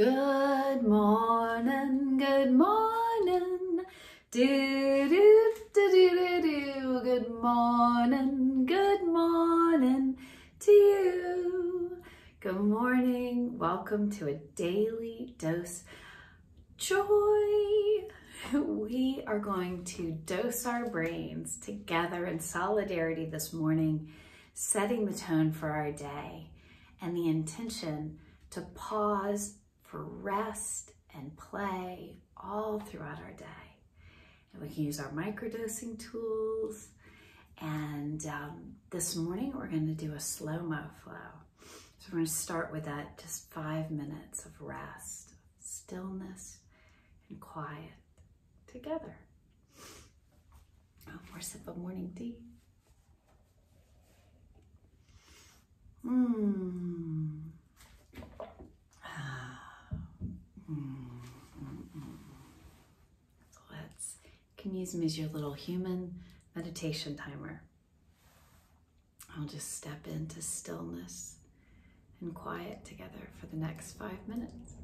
Good morning, good morning. Do do do do do do. Good morning, good morning to you. Good morning. Welcome to a daily dose joy. We are going to dose our brains together in solidarity this morning, setting the tone for our day and the intention to pause for rest and play all throughout our day. And we can use our microdosing tools. And um, this morning we're going to do a slow-mo flow. So we're going to start with that just five minutes of rest, stillness, and quiet together. One more sip of morning tea. Mmm. Let's can use them as your little human meditation timer. I'll just step into stillness and quiet together for the next five minutes.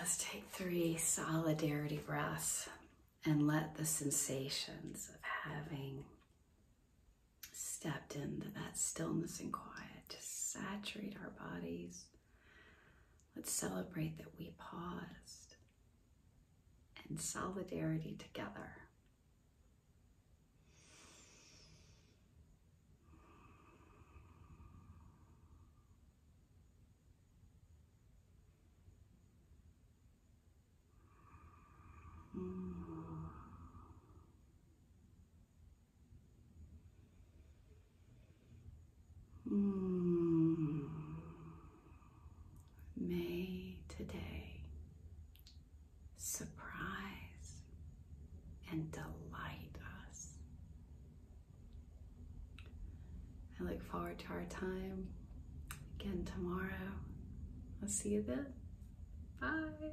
Let's take three solidarity breaths and let the sensations of having stepped into that stillness and quiet just saturate our bodies. Let's celebrate that we paused in solidarity together. And delight us. I look forward to our time again tomorrow. I'll see you then. Bye.